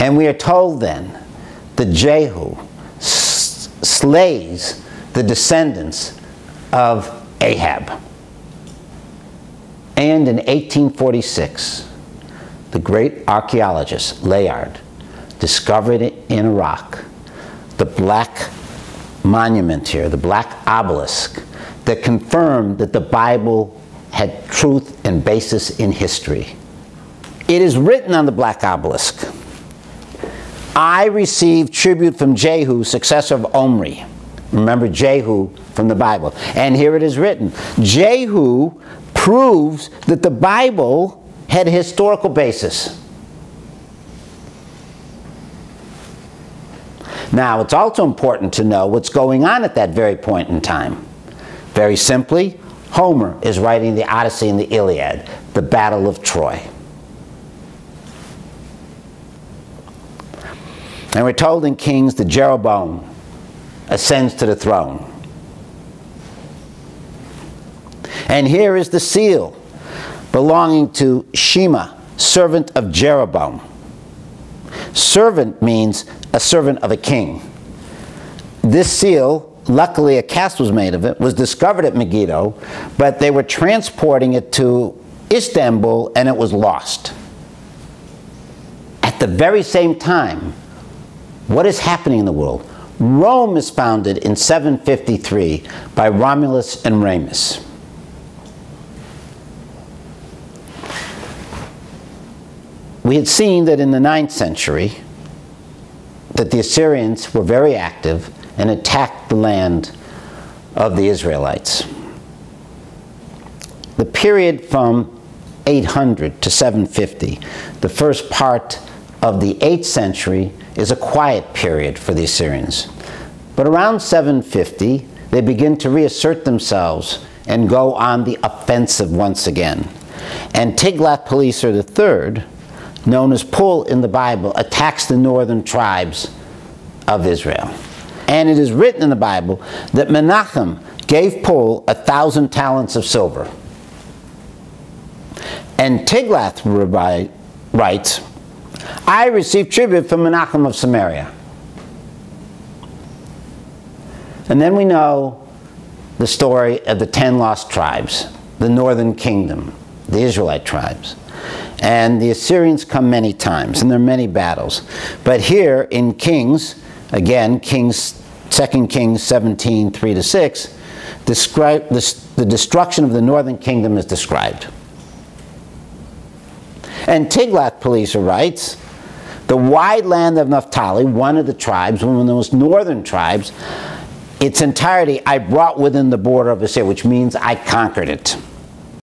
And we are told then that Jehu slays the descendants of Ahab. And in 1846, the great archaeologist Layard discovered in Iraq the black monument here, the black obelisk, that confirmed that the Bible had truth and basis in history. It is written on the black obelisk, I received tribute from Jehu, successor of Omri. Remember Jehu from the Bible. And here it is written Jehu proves that the Bible had a historical basis. Now, it's also important to know what's going on at that very point in time. Very simply, Homer is writing the Odyssey and the Iliad, the Battle of Troy. And we're told in Kings that Jeroboam ascends to the throne. And here is the seal belonging to Shema, servant of Jeroboam. Servant means a servant of a king. This seal, luckily a cast was made of it, was discovered at Megiddo, but they were transporting it to Istanbul and it was lost. At the very same time, what is happening in the world? Rome is founded in 753 by Romulus and Remus. We had seen that in the 9th century that the Assyrians were very active and attacked the land of the Israelites. The period from 800 to 750, the first part of the 8th century is a quiet period for the Assyrians. But around 750, they begin to reassert themselves and go on the offensive once again. And Tiglath-Pileser III, known as Pul in the Bible, attacks the northern tribes of Israel. And it is written in the Bible that Menachem gave Pul a thousand talents of silver. And Tiglath writes, I received tribute from Menachem of Samaria. And then we know the story of the ten lost tribes, the northern kingdom, the Israelite tribes. And the Assyrians come many times, and there are many battles. But here in Kings, again, Kings, 2 Kings 17, 3 to 6, describe, the destruction of the northern kingdom is described. And Tiglath-Pileser writes, the wide land of Naphtali, one of the tribes, one of the most northern tribes, its entirety I brought within the border of Assyria, which means I conquered it.